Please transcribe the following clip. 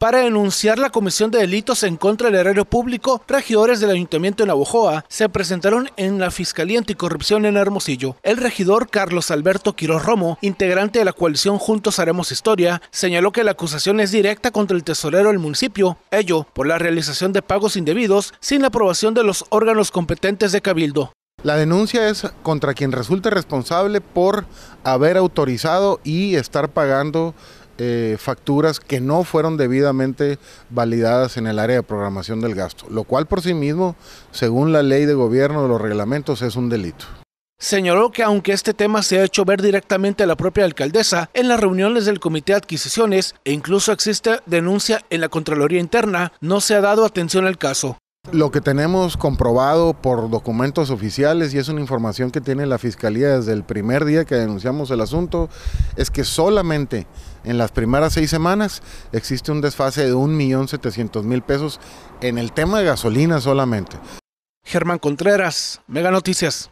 Para denunciar la comisión de delitos en contra del erario público, regidores del Ayuntamiento de Navojoa se presentaron en la Fiscalía Anticorrupción en Hermosillo. El regidor Carlos Alberto Quiroz Romo, integrante de la coalición Juntos Haremos Historia, señaló que la acusación es directa contra el tesorero del municipio, ello por la realización de pagos indebidos sin la aprobación de los órganos competentes de Cabildo. La denuncia es contra quien resulte responsable por haber autorizado y estar pagando eh, facturas que no fueron debidamente validadas en el área de programación del gasto, lo cual por sí mismo, según la ley de gobierno de los reglamentos, es un delito. Señaló que aunque este tema se ha hecho ver directamente a la propia alcaldesa en las reuniones del Comité de Adquisiciones e incluso existe denuncia en la Contraloría Interna, no se ha dado atención al caso. Lo que tenemos comprobado por documentos oficiales y es una información que tiene la Fiscalía desde el primer día que denunciamos el asunto, es que solamente en las primeras seis semanas existe un desfase de 1.700.000 pesos en el tema de gasolina solamente. Germán Contreras, Mega Noticias.